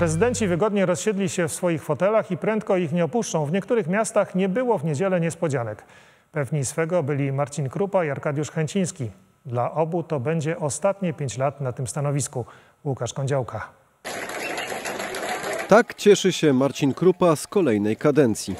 Prezydenci wygodnie rozsiedli się w swoich fotelach i prędko ich nie opuszczą. W niektórych miastach nie było w niedzielę niespodzianek. Pewni swego byli Marcin Krupa i Arkadiusz Chęciński. Dla obu to będzie ostatnie pięć lat na tym stanowisku. Łukasz Kądziałka. Tak cieszy się Marcin Krupa z kolejnej kadencji.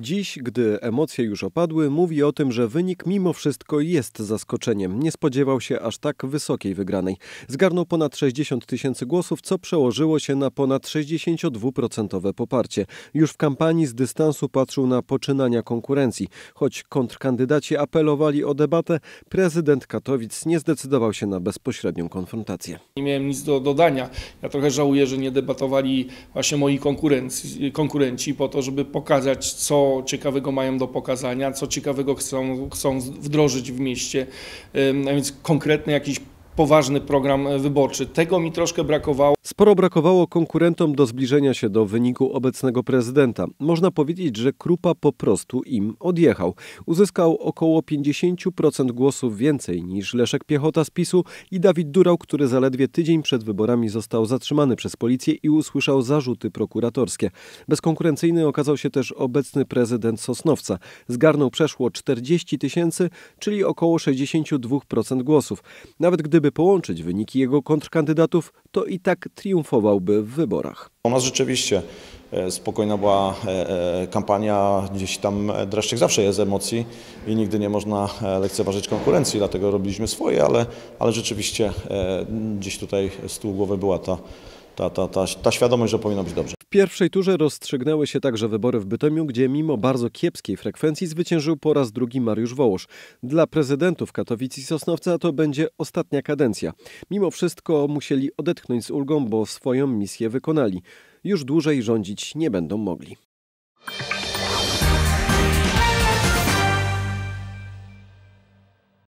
Dziś, gdy emocje już opadły, mówi o tym, że wynik mimo wszystko jest zaskoczeniem. Nie spodziewał się aż tak wysokiej wygranej. Zgarnął ponad 60 tysięcy głosów, co przełożyło się na ponad 62% poparcie. Już w kampanii z dystansu patrzył na poczynania konkurencji. Choć kontrkandydaci apelowali o debatę, prezydent Katowic nie zdecydował się na bezpośrednią konfrontację. Nie miałem nic do dodania. Ja trochę żałuję, że nie debatowali właśnie moi konkurenci, konkurenci po to, żeby pokazać, co ciekawego mają do pokazania, co ciekawego chcą, chcą wdrożyć w mieście, a więc konkretny jakiś poważny program wyborczy. Tego mi troszkę brakowało. Sporo brakowało konkurentom do zbliżenia się do wyniku obecnego prezydenta. Można powiedzieć, że Krupa po prostu im odjechał. Uzyskał około 50% głosów więcej niż Leszek Piechota z PiSu i Dawid Durał, który zaledwie tydzień przed wyborami został zatrzymany przez policję i usłyszał zarzuty prokuratorskie. Bezkonkurencyjny okazał się też obecny prezydent Sosnowca. Zgarnął przeszło 40 tysięcy, czyli około 62% głosów. Nawet gdyby połączyć wyniki jego kontrkandydatów, to i tak triumfowałby w wyborach. U nas rzeczywiście e, spokojna była e, e, kampania, gdzieś tam dreszczyk zawsze jest emocji i nigdy nie można lekceważyć konkurencji, dlatego robiliśmy swoje, ale, ale rzeczywiście gdzieś tutaj z tyłu głowy była ta, ta, ta, ta, ta świadomość, że powinno być dobrze. Pierwszej turze rozstrzygnęły się także wybory w Bytomiu, gdzie mimo bardzo kiepskiej frekwencji zwyciężył po raz drugi Mariusz Wołosz. Dla prezydentów Katowic i Sosnowca to będzie ostatnia kadencja. Mimo wszystko musieli odetchnąć z ulgą, bo swoją misję wykonali. Już dłużej rządzić nie będą mogli.